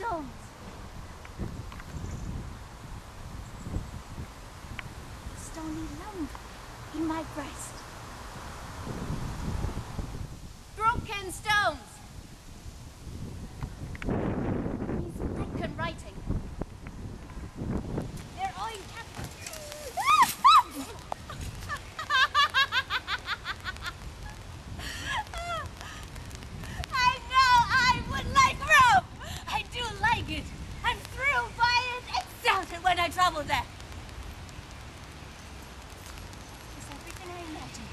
stones. Stony lump in my breast. double that. It's everything I imagined.